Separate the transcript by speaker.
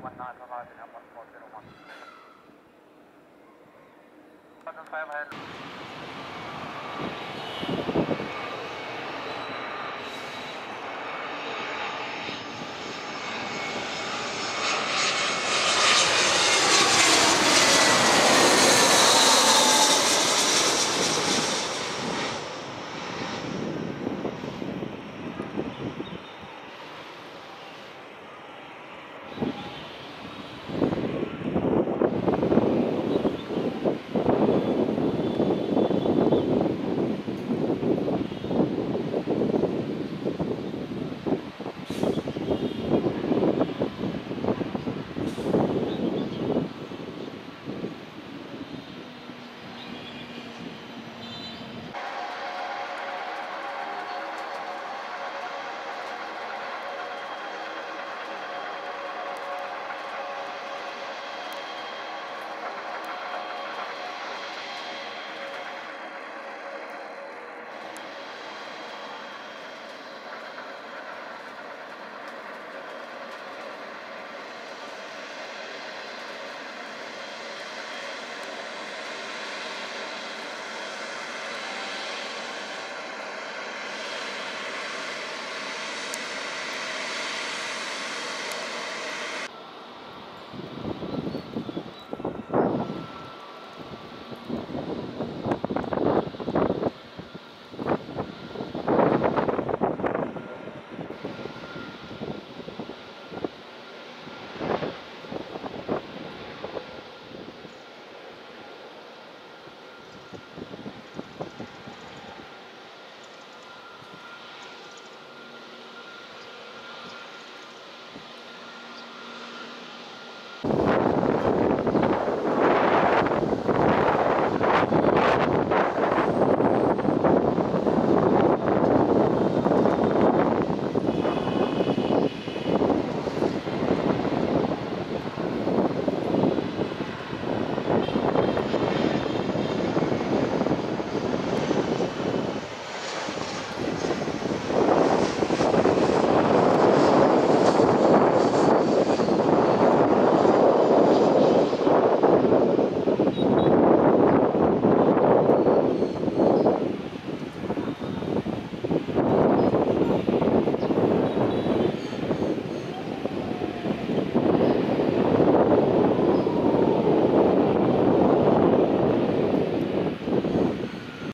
Speaker 1: 19 arriving at 1401. 500.